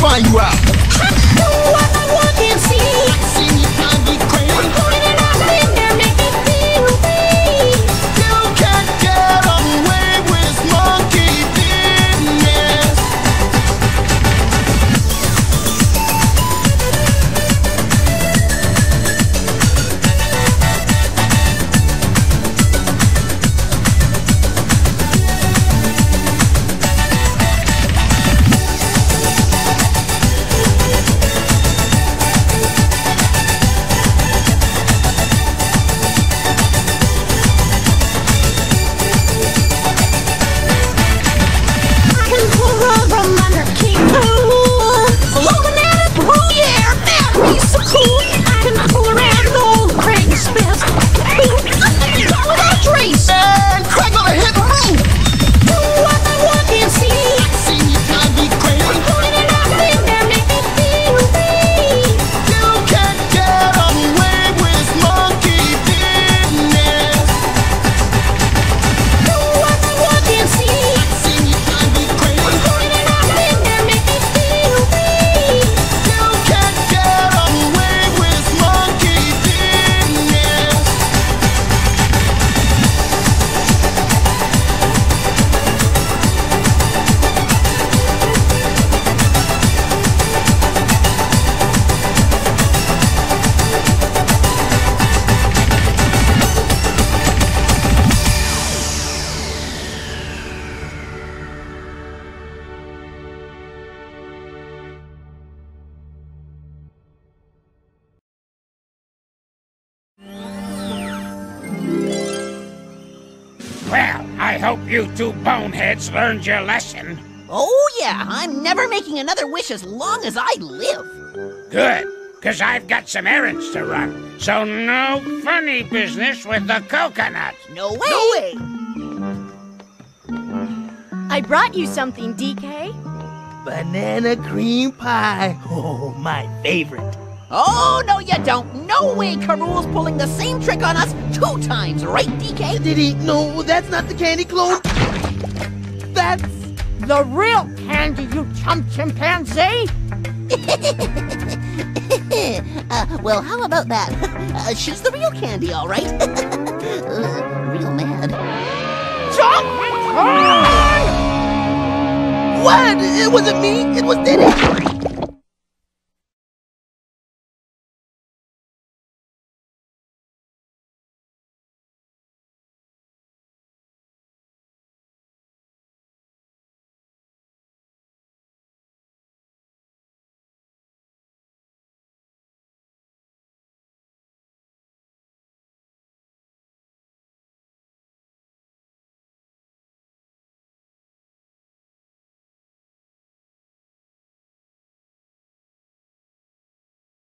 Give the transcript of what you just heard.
find you out. I hope you two boneheads learned your lesson. Oh, yeah, I'm never making another wish as long as I live. Good, because I've got some errands to run. So no funny business with the coconut. No way! No way! I brought you something, DK. Banana cream pie. Oh, my favorite. Oh, no you don't. No way K. Rool's pulling the same trick on us two times, right, DK? Did he? No, that's not the Candy clone. That's... The real Candy, you chump chimpanzee! uh, well, how about that? Uh, she's the real Candy, all right. uh, real mad. Jump! What? It wasn't me. It was Diddy.